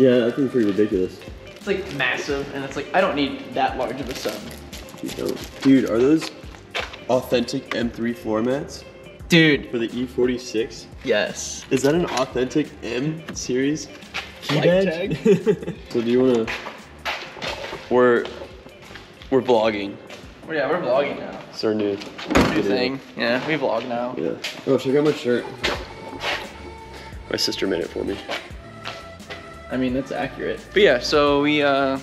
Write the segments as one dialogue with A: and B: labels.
A: Yeah, that think it's pretty ridiculous.
B: It's like massive, and it's like I don't need that large of a sub.
A: You don't. Dude, are those authentic M3 floor mats
B: Dude,
A: for the E46?
B: yes.
A: Is that an authentic M series key badge? so do you wanna? We're we're vlogging.
B: Well, yeah, we're vlogging now.
A: It's our new
B: New thing. Yeah, we vlog now.
A: Yeah. Oh, check out my shirt. My sister made it for me.
B: I mean, that's accurate. But yeah, so we uh,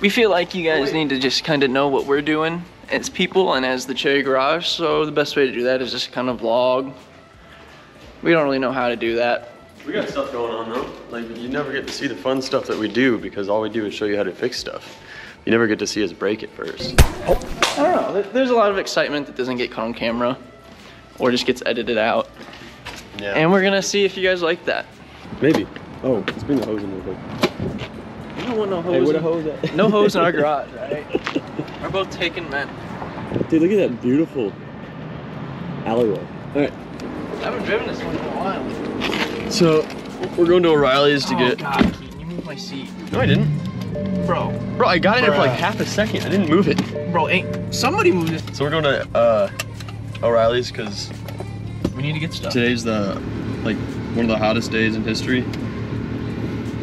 B: we feel like you guys need to just kind of know what we're doing as people and as the Cherry Garage. So the best way to do that is just kind of vlog. We don't really know how to do that.
A: We got stuff going on though. Like you never get to see the fun stuff that we do because all we do is show you how to fix stuff. You never get to see us break it first.
B: I don't know. There's a lot of excitement that doesn't get caught on camera or just gets edited out.
A: Yeah.
B: And we're gonna see if you guys like that.
A: Maybe. Oh, let's bring the hose in real quick.
B: You don't want no hose.
A: Hey, where the hose at?
B: No hose in our garage, right? We're both taken men.
A: Dude, look at that beautiful alleyway. All right.
B: I haven't driven this one in a while.
A: So we're going to O'Reilly's to
B: oh
A: get.
B: God, Keaton, you moved my seat,
A: No, I didn't.
B: bro.
A: Bro, I got in there for like half a second. I didn't move it.
B: Bro, ain't somebody moved it.
A: So we're going to uh, O'Reilly's because
B: We need to get stuff.
A: today's the like one of the hottest days in history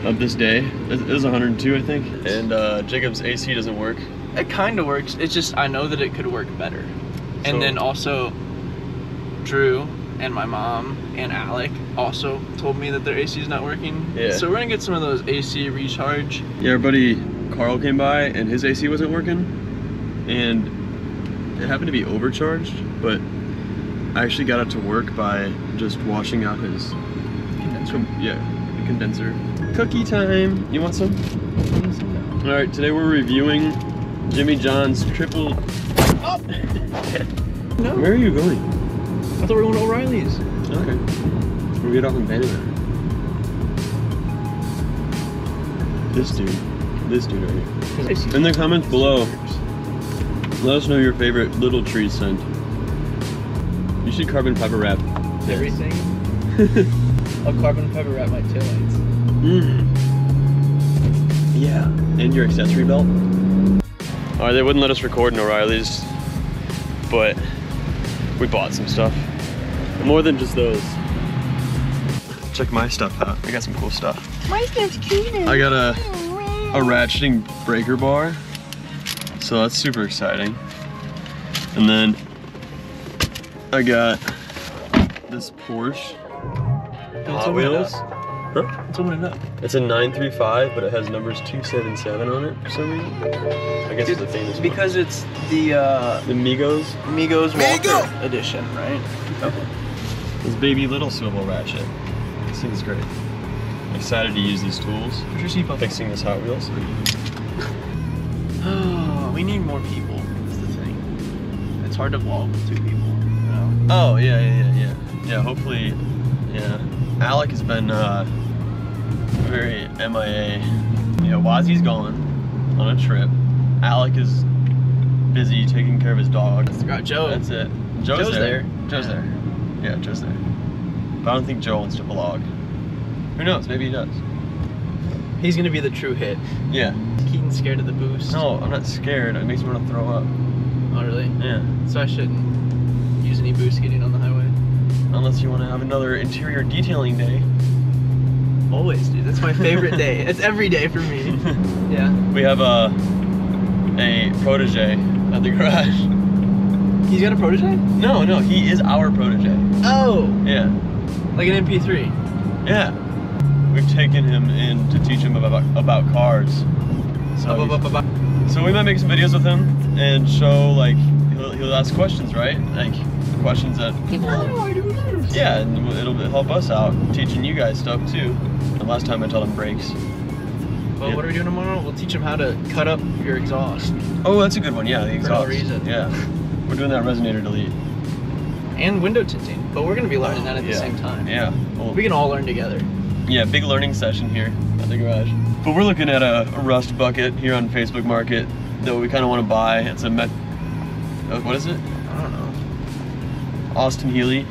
A: of this day. It is 102, I think. And uh, Jacob's AC doesn't work.
B: It kind of works. It's just I know that it could work better. And
A: So-
B: then also, Drew and my mom and Alec also told me that their AC is not working.
A: Yeah.
B: So we're gonna get some of those AC recharge.
A: Yeah, our buddy Carl came by and his AC wasn't working, and it happened to be overcharged. But I actually got it to work by just washing out his
B: Condenser.
A: yeah the condenser. Cookie time. You want some? All right, today we're reviewing Jimmy John's triple.
B: No.
A: Where are you going?
B: I thought we were going to O'Reilly's.
A: Okay. We'll get off in Banana. This dude. This dude right here. In the comments below, let us know your favorite little tree scent. You should carbon fiber wrap
B: Everything. I'll carbon fiber wrap my taillights.
A: Mm. Yeah. And your accessory belt. Alright, they wouldn't let us record in O'Reilly's, but we bought some stuff. More than just those. Check my stuff out. I got some cool stuff.
C: My stuff's cute.
A: I got a a ratcheting breaker bar. So that's super exciting. And then I got this Porsche Hot Wheels. Huh?
B: Let's open it up.
A: It's a 935, but it has numbers 277 on it for some reason. I guess it's a famous one.
B: Because it's the uh,
A: The Magnus.
B: Magnus Walker edition, right? Okay.
A: This baby little swivel ratchet. This thing's great. Excited to use these tools.
B: Put your seatbelt.
A: Fixing this Hot Wheels.
B: Oh, we need more people. Is the thing. It's hard to vlog with two people. You know?
A: Oh yeah, yeah, yeah, yeah. Yeah, hopefully, yeah. Alec has been uh, very MIA. Yeah, Wazzy's gone on a trip. Alec is busy taking care of his dog.
B: Got Joe.
A: That's it. Joe's,
B: Joe's
A: there.
B: there.
A: Joe's
B: Yeah.
A: there. Yeah, Joe's there. But I don't think Joe wants to vlog. Who knows? Maybe he does.
B: He's gonna be the true hit.
A: Yeah.
B: Keaton's scared of the boost.
A: No, I'm not scared. It makes me want to throw up.
B: Oh, really?
A: Yeah.
B: So I shouldn't use any boost getting on the highway.
A: Unless you want to have another interior detailing day.
B: Always, dude. That's my favorite day. It's every day for me. Yeah.
A: We have a a protege at the garage.
B: He's got a protege?
A: No, no, he is our protege.
B: Oh,
A: Yeah,
B: like an MP3.
A: yeah. We've taken him in to teach him about about cars. So,
B: Up, up, up,
A: so we might make some videos with him and show like he'll, he'll ask questions, right? Like the questions that people. Yeah, and it'll help us out teaching you guys stuff too. The last time I taught him brakes.
B: Well,
A: Yeah.
B: what are we doing tomorrow? We'll teach him how to cut up your exhaust
A: Oh, that's a good one. Yeah, the
B: For no
A: exhaust.
B: reason.
A: Yeah, we're doing that resonator delete.
B: and window tinting. But we're gonna be learning that at the same time.
A: Yeah. Well,
B: We can all learn together.
A: Yeah, big learning session here at the garage. But we're looking at a, a rust bucket here on Facebook Market that we kind of want to buy. It's a Met. uh, What is it?
B: I don't know.
A: Austin Healey,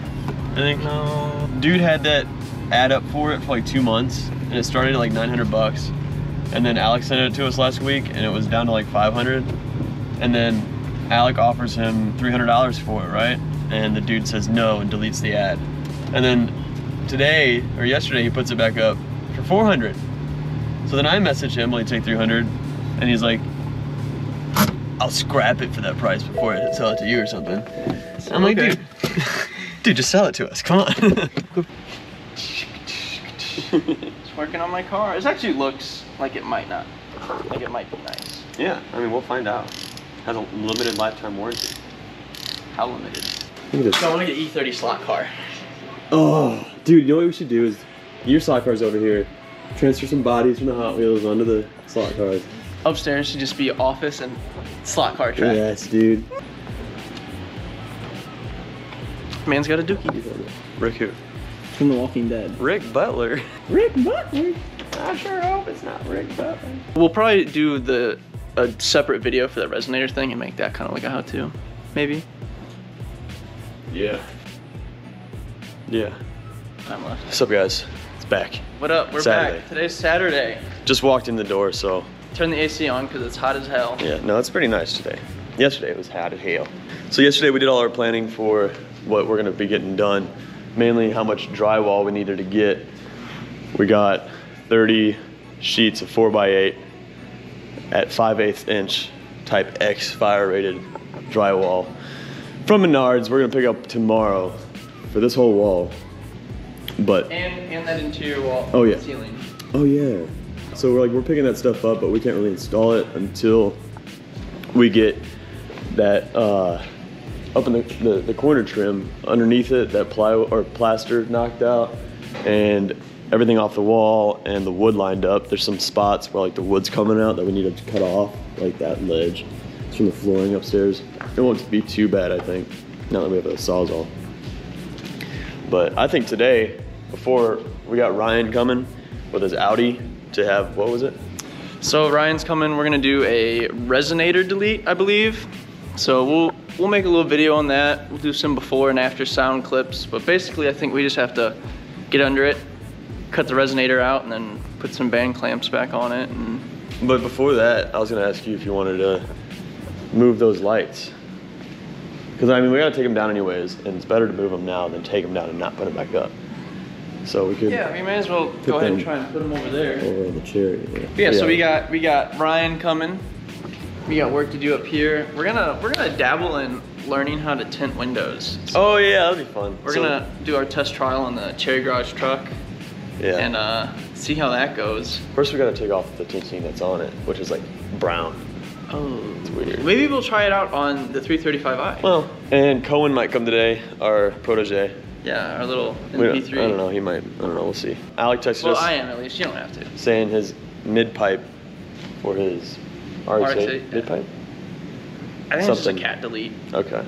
A: I think.
B: No.
A: Dude had that ad up for it for like two months, and it started at like 900 bucks. And then Alex sent it to us last week, and it was down to like 500. And then Alec offers him $300 for it, right? And the dude says no and deletes the ad. And then today or yesterday he puts it back up for 400. So then I message him, like take 300, and he's like, I'll scrap it for that price before I sell it to you or something. I'm like,
B: Okay.
A: dude, dude, just sell it to us. Come on.
B: Just working on my car. This actually looks like it might not. Like it might be nice.
A: yeah, I mean, we'll find out. Has a limited lifetime warranty.
B: How limited?
A: Look at this.
B: So I want to get E30 slot car.
A: Oh, dude, you know what we should do is your slot cars over here. Transfer some bodies from the Hot Wheels onto the slot cars.
B: Upstairs should just be office and slot car track.
A: Yes, dude.
B: Man's got a dookie.
A: Rick who?
B: From The Walking Dead.
A: Rick Butler. Rick Butler. I sure hope it's not Rick Butler.
B: We'll probably do the a separate video for the resonator thing and make that kind of like a how-to, maybe.
A: Yeah. Yeah.
B: Time left.
A: What's up, guys? It's back.
B: What up? We're
A: Saturday.
B: back. Today's Saturday.
A: Just walked in the door, so
B: Turn the AC on because it's hot as hell.
A: yeah. No, it's pretty nice today. Yesterday it was hot as hell. So yesterday we did all our planning for what we're gonna be getting done. Mainly how much drywall we needed to get. We got 30 sheets of 4x8 at 5 8 inch type X fire rated drywall from Menards. We're gonna pick up tomorrow for this whole wall. But
B: And and that interior wall.
A: Oh, yeah.
B: Ceiling.
A: Oh yeah. So we're like we're picking that stuff up, but we can't really install it until we get that uh, up in the, the, the corner trim underneath it, that ply or plaster knocked out, and everything off the wall and the wood lined up. There's some spots where like the wood's coming out that we need to cut off, like that ledge. It's from the flooring upstairs. It won't be too bad, I think. Now that we have a sawzall. But I think today, before we got Ryan coming with his Audi to have what was it?
B: So Ryan's coming. We're gonna do a resonator delete, I believe. So we'll we'll make a little video on that. We'll do some before and after sound clips. But basically, I think we just have to get under it, cut the resonator out, and then put some band clamps back on it. And
A: But before that, I was gonna ask you if you wanted to move those lights. Because I mean, we gotta take them down anyways, and it's better to move them now than take them down and not put them back up. So we could
B: yeah, we may as well go ahead and try and put them over there.
A: over the chair. Yeah.
B: Yeah, so we got we got Ryan coming. We got work to do up here. We're gonna we're gonna dabble in learning how to tint windows.
A: Oh yeah, that'll be fun.
B: We're
A: So-
B: gonna do our test trial on the Cherry Garage truck
A: yeah.
B: and uh, see how that goes.
A: First, we gotta take off the tinting that's on it, which is like brown.
B: Oh,
A: It's weird.
B: maybe we'll try it out on the 335i.
A: Well, and Cohen might come today, our protege.
B: yeah, our little
A: We don't-
B: MP3.
A: I don't know. He might. I don't know. We'll see. Alec texted
B: Well,
A: us
B: I am at least. You don't have to.
A: saying his mid pipe for his RX-8
B: RX-8,
A: mid pipe.
B: I think it's just a
A: Something.
B: cat delete,
A: Okay.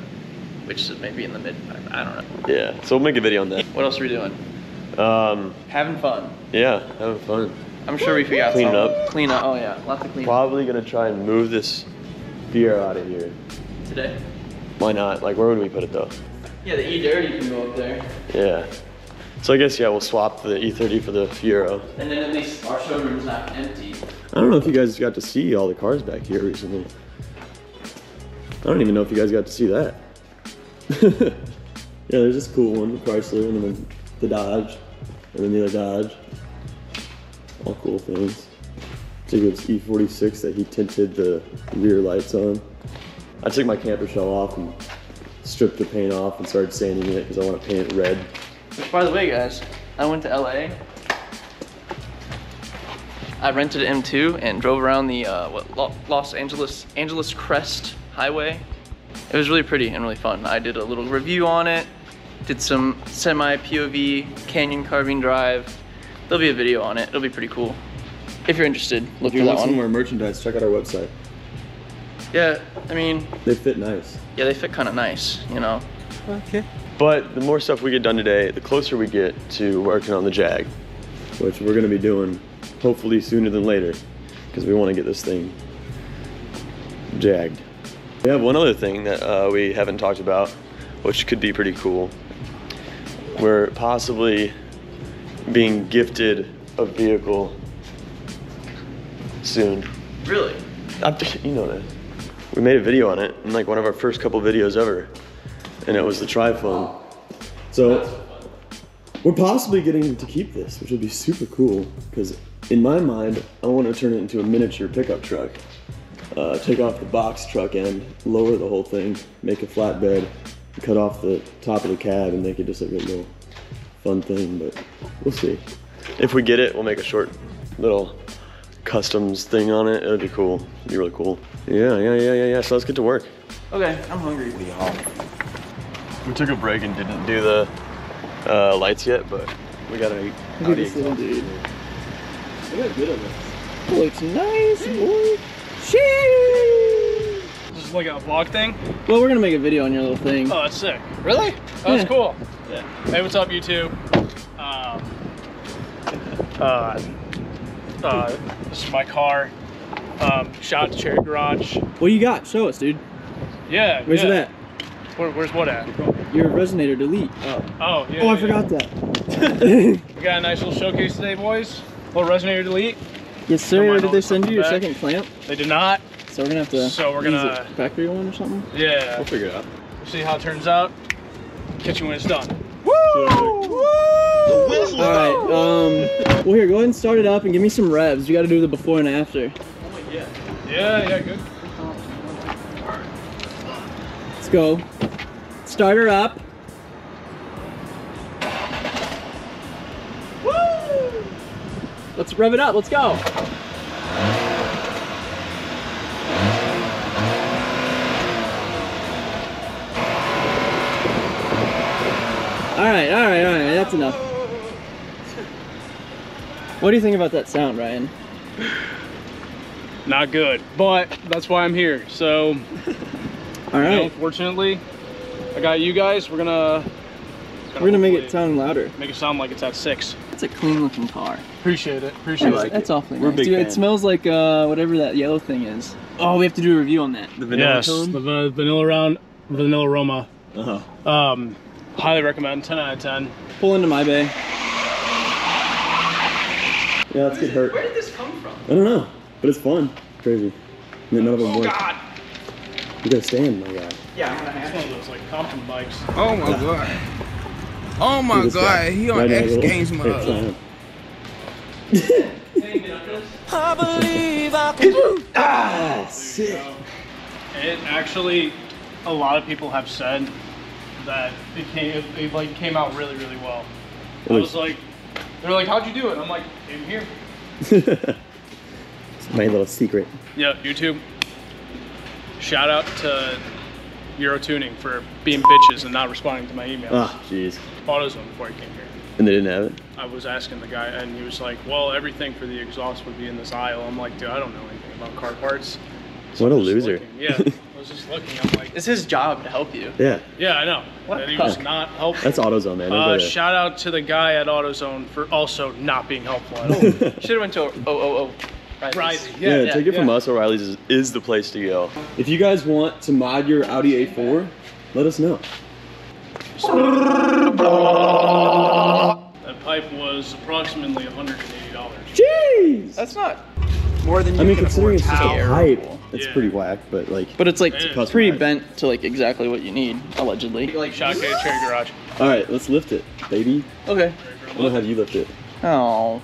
B: which is maybe in the mid pipe. I don't know.
A: Yeah. So we'll make a video on that.
B: What else are we doing?
A: Um.
B: Having fun.
A: Yeah. Having fun.
B: I'm sure we forgot
A: Clean it
B: some-
A: up.
B: Clean up. Oh yeah, lots of clean up
A: Probably gonna try and move this beer out of here.
B: today.
A: Why not? Like, where would we put it though?
B: Yeah, the E dirty can go up there,
A: Yeah. So I guess yeah, we'll swap the E30 for the Fiero.
B: and then at least our showroom's not empty.
A: I don't know if you guys got to see all the cars back here recently. I don't even know if you guys got to see that. yeah, there's this cool one, the Chrysler, and then the Dodge, and then the other Dodge. All cool things. Jacob's E46 that he tinted the rear lights on. I took my camper shell off and stripped the paint off and started sanding it because I want to paint it red.
B: Which, by the way, guys, I went to LA. I rented an M2 and drove around the uh, what, Los Angeles Angeles Crest Highway. It was really pretty and really fun. I did a little review on it, did some semi POV canyon carving drive. There'll be a video on it. It'll be pretty cool. If you're interested, look if for that one.
A: more merchandise, check out our website.
B: Yeah, I mean,
A: They fit nice.
B: yeah, they fit kind of nice, you know.
A: But the more stuff we get done today, the closer we get to working on the Jag, which we're gonna be doing hopefully sooner than later, because we want to get this thing jagged. We have one other thing that uh, we haven't talked about, which could be pretty cool. We're possibly being gifted a vehicle soon.
B: Really?
A: I'm, you know that. We made a video on it in like one of our first couple videos ever, and it was the Tri-Phone. So we're possibly getting to keep this, which would be super cool because in my mind, I want to turn it into a miniature pickup truck. Uh, take off the box truck end, lower the whole thing, make a flatbed, cut off the top of the cab, and make it just like a little fun thing. But we'll see. If we get it, we'll make a short little customs thing on it. It'll be cool. It'll be really cool. Yeah, yeah, yeah, yeah, yeah. So let's get to work.
B: Okay, I'm hungry.
A: We took a break and didn't do the uh, lights yet, but we gotta eat.
B: Look at this little dude.
A: Look how good it looks.
B: Looks nice, boy. Sheesh.
C: This is like a vlog thing?
B: Well, we're gonna make a video on your little thing.
C: Oh, that's sick. Really? Oh, that's
B: Yeah.
C: cool.
A: Yeah.
C: Hey, what's up, YouTube? Um, uh, uh, this is my car. Um, shout out to Cherry Garage.
B: What you got? Show us, dude.
C: Yeah.
B: Where's
C: yeah.
B: it at?
C: Where, where's what at?
B: Your resonator delete. Oh,
C: Oh, yeah.
B: oh I
C: yeah.
B: forgot that.
C: We got a nice little showcase today, boys. little resonator delete.
B: yes, sir.
C: Don't
B: Did they send you your
C: back.
B: second clamp?
C: They did not.
B: So we're gonna have to.
C: So we're gonna-
B: a factory one or something.
C: Yeah.
A: We'll figure it out.
C: We'll see how it turns out. Catch you when it's done. Woo!
B: All right. Um. Well, here, go ahead and start it up and give me some revs. You got to do the before and after.
C: Yeah. Yeah, yeah,
B: good. Go. Start her up. Let's rev it up. Let's go. All right, all right, all right. That's enough. What do you think about that sound, Ryan?
C: Not good, but that's why I'm here. So,
B: All
C: you know,
B: right,
C: I got you guys. We're gonna.
B: we're gonna make it sound louder.
C: Make it sound like it's at six.
B: It's a clean looking car.
C: Appreciate it. Appreciate
B: That's,
C: it.
B: that's awfully
A: We're
B: nice.
A: big
B: Dude, it smells like uh, whatever that yellow thing is. Oh, we have to do a review on that.
A: The vanilla
C: yes,
A: tone?
C: the vanilla round, vanilla aroma.
A: Uh-huh.
C: Um, highly recommend. 10 out of 10.
B: Pull into my bay.
A: Yeah, let's get hurt.
B: Where did this come from?
A: I don't know, but it's fun. Crazy. None of them work.
C: Oh, God!
A: You gotta stand, my guy.
B: Yeah, I'm gonna
C: It's
B: have
C: one of those like Compton bikes.
D: Oh my god. Oh my
A: Dude, this guy.
D: god, he on
A: Right now,
D: X
A: little-
D: Games
A: Hey,
D: mode.
A: try him. Ah, sick.
C: It actually, a lot of people have said that it came, it, it like came out really, really well.
A: It
C: I was like, they're like, how'd you do it? I'm like, in here.
A: it's my little secret.
C: Yeah, YouTube. Shout out to Euro Tuning for being bitches and not responding to my emails.
A: Ah, jeez.
C: AutoZone before I came here.
A: And they didn't have it?
C: I was asking the guy, and he was like, "Well, everything for the exhaust would be in this aisle." I'm like, "Dude, I don't know anything about car parts."
A: What a loser.
C: looking. Yeah, I was just looking. I'm like,
B: It's his job to help you.
A: Yeah,
C: "Yeah, I know." And he was not helpful.
A: that's AutoZone, man.
C: Uh, shout out to the guy at AutoZone for also not being helpful at all.
B: Should have went to oh oh oh.
C: Rising.
A: Yeah,
C: Yeah,
A: take it from us. O'Reilly's is, is the place to go. If you guys want to mod your Audi A4, let us know.
C: That pipe was approximately 180 dollars.
A: Jeez!
B: That's not more than you
A: I mean,
B: can
A: considering
B: afford
A: it's just a pipe, it's
C: Yeah.
A: pretty whack, but like.
B: But it's like
C: It is.
B: it's pretty bent to like exactly what you need, allegedly. Like
C: Shout out to Cherry Garage.
A: All right, let's lift it, baby.
B: okay.
A: I'm gonna have you lift it.
B: Oh.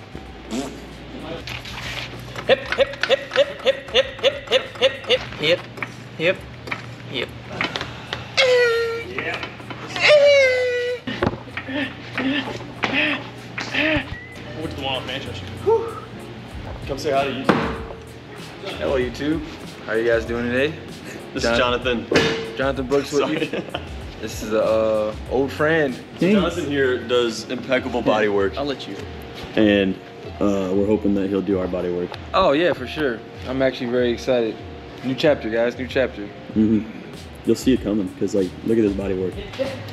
B: Hip hip hip hip hip hip hip hip hip hip hip hip hip.
C: What's the one off Manchester?
A: Come say hi to YouTube.
E: Hello YouTube. How are you guys doing today?
A: This
E: John-
A: is Jonathan.
E: Jonathan Brooks with you.
A: Sorry.
E: This is a uh, old friend.
A: Jonathan here does impeccable body work,
B: I'll let you.
A: And uh, we're hoping that he'll do our body work.
E: Oh yeah, for sure. I'm actually very excited. New chapter, guys. New chapter.
A: hmm You'll see it coming, because, like, look at his body work.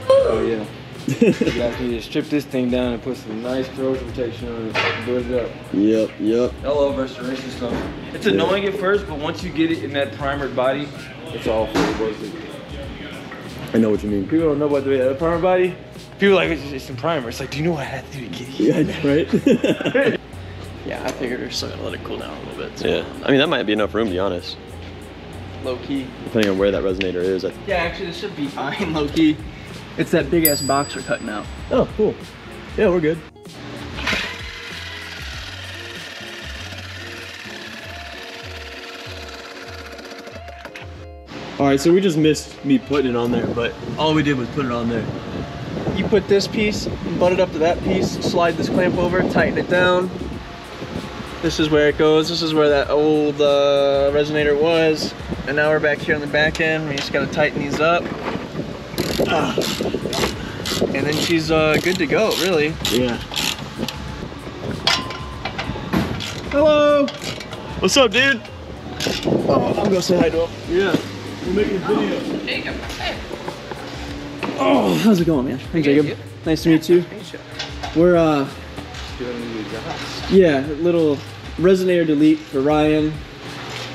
E: Oh yeah. You guys need to strip this thing down and put some nice corrosion protection on it. Build it up.
A: yep, yep.
E: I love restoration stuff. It's
A: Yeah.
E: annoying at first, but once you get it in that primered body, it's all fully worth it.
A: I know what you mean.
E: People don't know about the, the primer body. People are like it's, it's in primer. It's like, do you know what I had to do to get here?
A: Yeah, right?
B: Yeah, I figured we're still gonna let it cool down a little bit. so-
A: yeah. I mean, that might be enough room, to be honest.
B: Low key.
A: Depending on where that resonator is. I-
B: Yeah, actually, this should be fine. Low key. It's that big ass box we're cutting out.
A: Oh, cool. Yeah, we're good. All right, so we just missed me putting it on there, but all we did was put it on there.
B: You put this piece, butt it up to that piece, slide this clamp over, tighten it down. This is where it goes. This is where that old uh, resonator was. And now we're back here on the back end. We just gotta tighten these up. Ah. And then she's uh, good to go, really.
A: Yeah.
B: Hello!
A: What's up, dude?
B: Oh, I'm gonna say hi to him.
A: Yeah. We're making a video.
B: Oh, how's it going, man? Hey, Jacob. Nice to meet you. We're uh, yeah, little resonator delete for Ryan.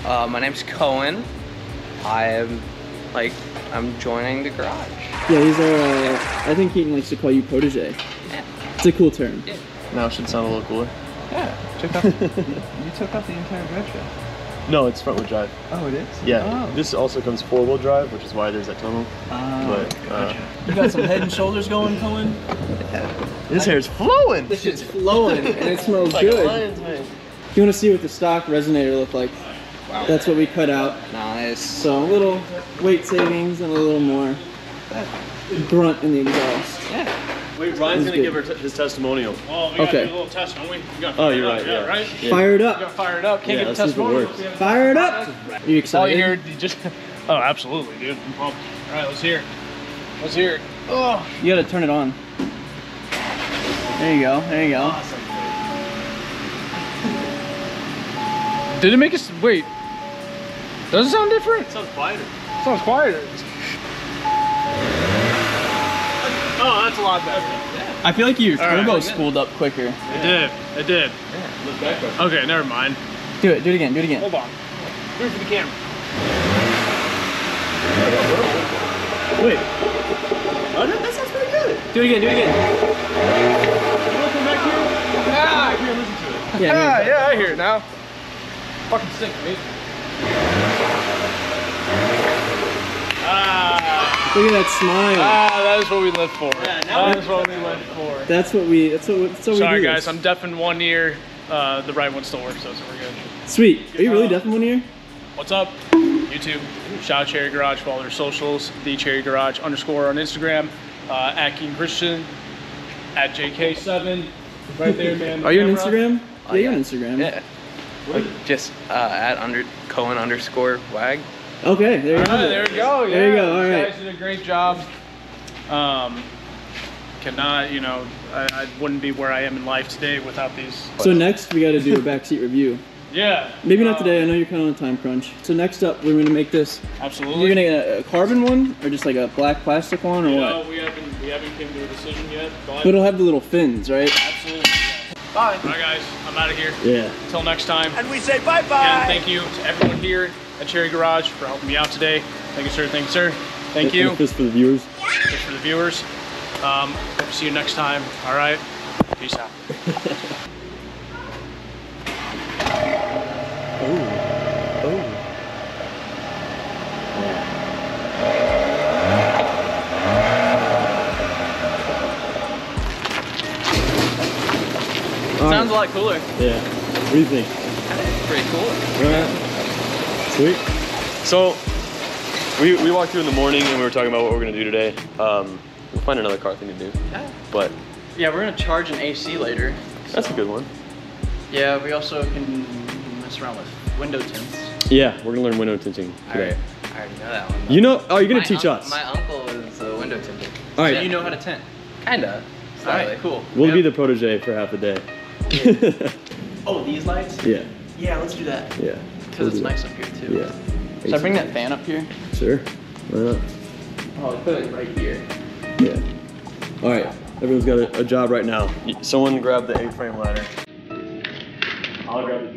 F: Uh, my name's Cohen. I am like I'm joining the garage.
B: Yeah, he's our. Uh, I think Keaton likes to call you protege. Yeah. It's a cool term.
A: Now it should sound a little cooler.
F: Yeah, took off, you took off the entire garage.
A: No, it's front wheel drive.
F: Oh, it is.
A: Yeah. This also comes four wheel drive, which is why there's that tunnel. but uh,
B: You got some head and shoulders going, Cohen.
A: this hair's flowing.
B: This shit's flowing and it smells good. You want to see what the stock resonator looked like? That's what we cut out.
F: Nice.
B: So a little weight savings and a little more grunt in the exhaust.
A: Wait, Ryan's gonna
B: good.
A: give her t- his testimonial.
C: Well, we gotta
B: Okay.
C: do a little test, don't we? We gotta
A: Oh, you're
C: it up,
A: right,
C: Yeah,
A: yeah.
C: right?
B: Fire it
C: We
B: up.
C: gotta fire it up. Can't
A: Yeah,
C: get
A: let's see
C: testimonials.
A: works.
B: Fire it up. Are you
C: All you
B: excited?
C: hear, you just. Oh, absolutely, dude. I'm pumped. All right, let's hear it. Let's hear it. Oh,
B: You gotta turn it on. There you go. There you go. Awesome.
C: did it make us wait? Does it sound different?
A: It sounds quieter.
C: It sounds quieter. Oh, that's a lot better.
B: I feel like your
C: right.
B: turbo spooled up quicker.
C: It did. It did. Okay, never mind.
B: Do it. Do it again. Do it again.
C: Hold on. Do it for the camera.
A: Wait. Oh, that, that sounds pretty good.
B: Do it again. Do it again.
C: You want to come back here? Yeah, listen to it.
B: Yeah.
C: Yeah,
B: here.
C: yeah, I hear it now. Fucking sick, mate. Ah,
B: Look at that smile.
C: ah, that is what we live for. that is what we live for.
B: That's what we. That's what. That's what
C: Sorry,
B: we do.
C: guys, I'm deaf in one ear. Uh, the right one still works, though, so we're good.
B: Sweet. Are you really deaf in one ear?
C: What's up? YouTube, shout out Cherry Garage, follow their socials, the Cherry Garage underscore on Instagram, uh, at King Christian, at JK7, right there, man.
B: Are you on Instagram?
F: Oh,
B: yeah, you're on Instagram.
F: Yeah. Like, just uh, at under Cohen underscore wag.
B: Okay. There you
C: All
B: go.
C: right, there we go.
B: There you go, all
C: These
B: right.
C: guys did a great job. Um, cannot, you know, I, I wouldn't be where I am in life today without these.
B: So next we got to do a backseat review.
C: Yeah.
B: Maybe not
C: uh,
B: today. I know you're kind of on a time crunch. So next up, we're gonna make this.
C: Absolutely.
B: You're gonna get a, a carbon one, or just like a black plastic one, or
C: You
B: what?
C: know, we haven't we haven't came to a decision yet, but,
B: But it'll have the little fins, right?
C: absolutely. Bye. All right, guys. I'm out of here.
A: Yeah.
C: Until next time. And we say bye bye. And thank you to everyone here at Cherry Garage for helping me out today. Thank you, sir. Thank you, sir. Thank you.
A: fist for the viewers.
C: Just for the viewers. Um, hope to see you next time. All right. Peace out.
A: All
B: Sounds a lot cooler.
A: Yeah. What do you think?
F: Pretty cool.
A: Right. Sweet. So, we, we walked through in the morning and we were talking about what we're gonna do today. Um, we'll find another car thing to do. Yeah. But
B: Yeah, we're gonna charge an AC later.
A: that's a good one.
B: Yeah, we also can mess around with window tints.
A: Yeah, we're gonna learn window tinting
F: I
A: today.
F: already, I already know that one.
A: You know? Oh, you're gonna
F: My
A: teach us.
F: My uncle is a window tinter.
A: All right.
B: So you know how to tint.
F: Kinda.
B: All right,
F: Slightly.
B: cool.
A: We'll
B: Yep.
A: be the protege for half a day.
B: Oh, these lights?
A: yeah.
B: Yeah, let's do that.
A: Yeah.
B: Because it's nice up here too.
A: Yeah.
B: Should I bring that fan up here?
A: Sure. Why not?
B: Oh, put it right here.
A: Yeah. All right. Everyone's got a, a job right now. Someone grab the A-frame ladder. I'll grab the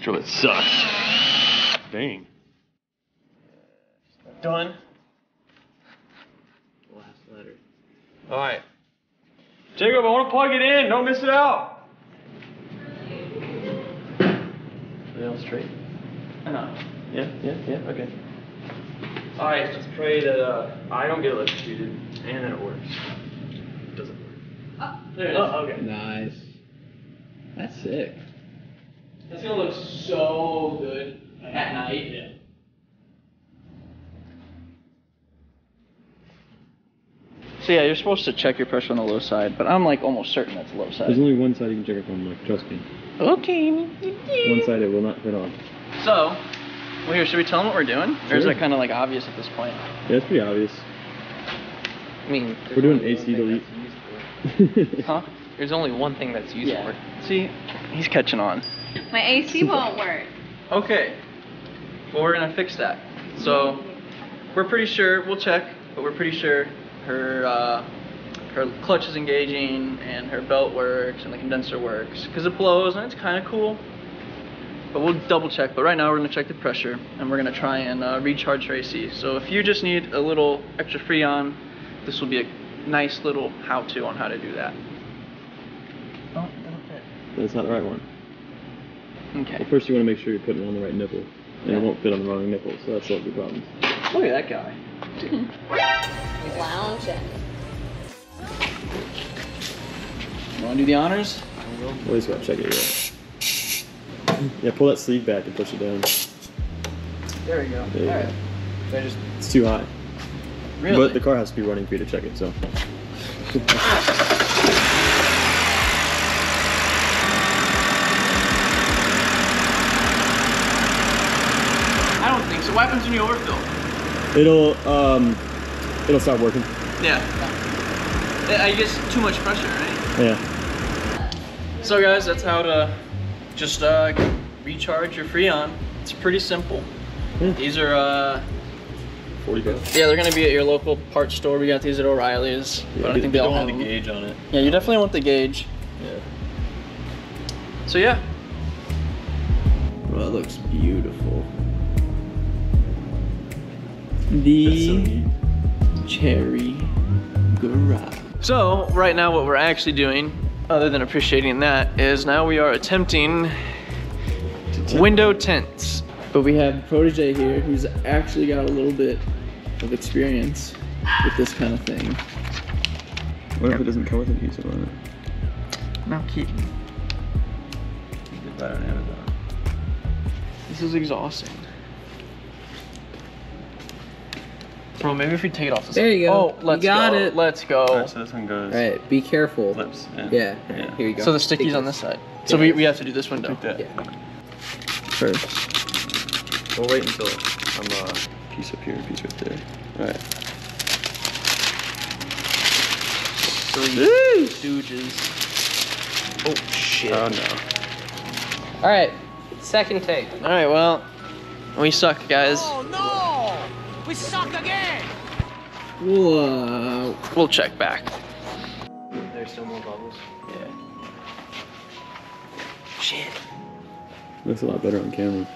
A: This drill it sucks. Dang.
B: Done.
A: Last letter. All right. Jacob, I want to plug it in. Don't miss it out. Are they straight?
B: No.
A: Yeah, yeah, yeah. Okay. All right. Let's pray that uh, I don't get electrocuted and that it works. It doesn't work.
B: Oh, There it is.
A: Oh, okay.
E: Nice. That's sick.
B: That's gonna look so good at night. Yeah. So yeah, you're supposed to check your pressure on the low side, but I'm like almost certain that's low side.
A: There's only one side you can check it from, like, trust me.
B: Okay.
A: One side it will not fit on.
B: So, well here, should we tell them what we're doing? Or is that kind of like obvious at this point?
A: Yeah, it's pretty obvious.
F: I mean,
A: We're doing AC delete.
F: thing that's used for-
B: Huh?
F: There's only one thing that's used
B: Yeah.
F: for.
B: See, he's catching on.
G: My AC won't work.
B: Okay. Well, we're gonna fix that. So, we're pretty sure. We'll check, but we're pretty sure her uh, her clutch is engaging and her belt works and the condenser works because it blows and it's kind of cool. But we'll double check. But right now we're gonna check the pressure and we're gonna try and uh, recharge her AC. So if you just need a little extra freon, this will be a nice little how-to on how to do that. Oh, it.
A: That's not the right one.
B: Okay.
A: Well, first you want to make sure you're putting it on the right nipple. And
B: Yeah.
A: it won't fit on the wrong nipple, so that's solves your problems.
B: Look at that guy.
G: Lounging.
B: You wanna do the honors? I will.
A: Always gotta check it out. Yeah, pull that sleeve back and push it down.
B: There we go.
A: There you
B: All
A: go.
B: right. I just
A: It's too high.
B: really.
A: But the car has to be running for you to check it, so.
B: I don't think so. What happens when you overfill?
A: It'll um it'll stop working.
B: Yeah. I guess too much pressure, right?
A: Yeah.
B: So guys, that's how to just uh, recharge your Freon. It's pretty simple.
A: Yeah.
B: These are uh,
A: 40 bucks.
B: yeah, they're gonna be at your local parts store. We got these at O'Reilly's, but I think they all have
A: the gauge on it.
B: Yeah, you definitely want the gauge.
A: Yeah.
B: So yeah,
E: Well, it looks beautiful.
A: That's so
E: The. Cherry Garage.
B: So, right now, what we're actually doing, other than appreciating that, is now we are attempting window tents.
E: But we have Protege here who's actually got a little bit of experience with this kind of thing.
A: What if it doesn't come with a adhesive on it?
B: Now keep.
A: Get that on Amazon.
B: This is exhausting. Bro, maybe if we take it off. This
E: There you go.
B: Oh,
E: You
B: let's
E: got
B: go.
E: it.
B: Let's go.
A: Alright, so this one goes.
E: Alright, be careful.
A: Lips. Yeah.
E: Yeah,
A: Yeah.
E: here you go.
B: So the sticky's on this side. So we, we have to do this window.
A: Like that.
E: Yeah. First.
A: We'll wait until I'm uh, piece up here, piece right there. Alright.
B: Three stooges. Oh shit.
A: Oh no.
F: All right, second take.
B: All right, well, we suck, guys.
E: Whoa.
B: We'll check back.
F: There's still more bubbles.
B: Yeah. Shit.
A: Looks a lot better on camera.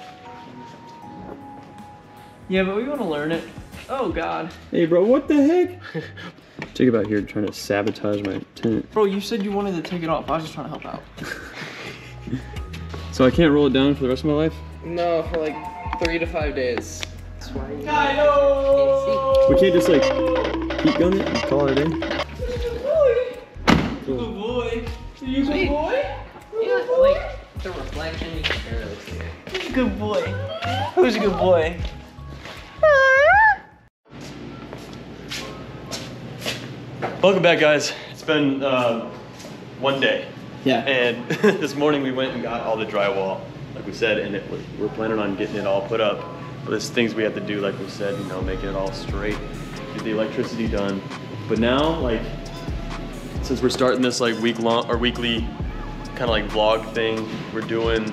B: Yeah, but we want to learn it. Oh God.
A: Hey bro, what the heck? Jacob out here trying to sabotage my tent.
B: Bro, you said you wanted to take it off. I was just trying to help out.
A: So I can't roll it down for the rest of my life?
E: No, for like three to five days.
A: We can't just like heat gun it and call it in?
B: Good boy. You good boy?
F: Yeah, like the reflection, you can barely see it.
B: Good boy. Who's a good boy?
A: Welcome back guys. It's been uh, one day.
E: Yeah.
A: And this morning we went and got all the drywall, like we said, and it we're planning on getting it all put up. But there's things we have to do, like we said, you know, making it all straight, get the electricity done. But now, like, since we're starting this like week long or weekly kind of like vlog thing, we're doing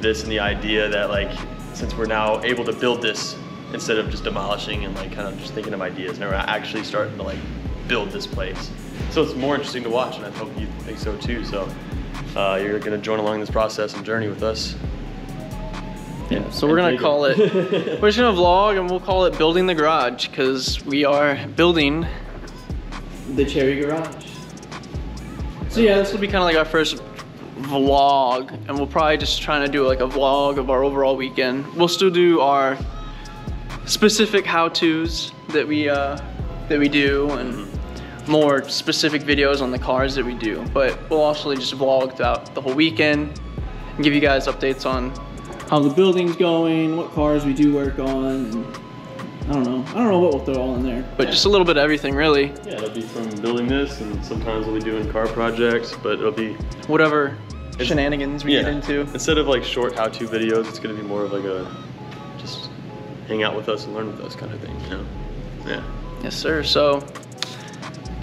A: this and the idea that like, since we're now able to build this instead of just demolishing and like kind of just thinking of ideas, now we're actually starting to like build this place. So it's more interesting to watch, and I hope you think so too. So uh, you're gonna join along this process and journey with us.
B: Yeah, so we're gonna call it. We're just gonna vlog and we'll call it building the garage because we are building the cherry garage. So yeah, this will be kind of like our first vlog, and we'll probably just trying to do like a vlog of our overall weekend. We'll still do our specific how-tos that we uh, that we do and more specific videos on the cars that we do. But we'll also just vlog throughout the whole weekend and give you guys updates on how the building's going, what cars we do work on, and I don't know. I don't know what we'll throw all in there, but just a little bit of everything, really.
A: Yeah, it'll be from building this, and sometimes we'll be doing car projects, but it'll be
B: Whatever shenanigans we
A: yeah.
B: get into.
A: Instead of like short how-to videos, it's gonna be more of like a just hang out with us and learn with us kind of thing, you know? Yeah.
B: Yes, sir. So,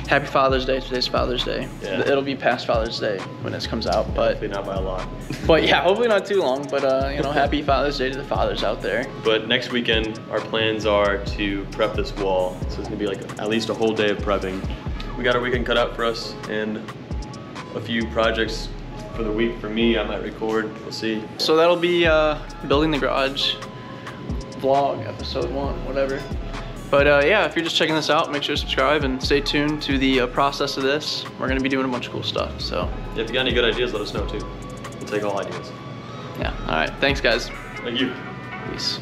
B: happy Father's Day. Today's Father's Day.
A: Yeah.
B: It'll be past Father's Day when this comes out, but
A: Hopefully not by a lot.
B: but yeah, hopefully not too long. But uh, you know, happy Father's Day to the fathers out there.
A: But next weekend, our plans are to prep this wall. So it's gonna be like at least a whole day of prepping. We got our weekend cut out for us and a few projects for the week. For me, I might record. We'll see.
B: So that'll be uh, building the garage vlog episode one, whatever. But uh, yeah, if you're just checking this out, make sure to subscribe and stay tuned to the uh, process of this. We're gonna be doing a bunch of cool stuff. So
A: If you got any good ideas, let us know too. We'll take all ideas.
B: yeah, all right. Thanks, guys.
A: Thank you.
B: Peace.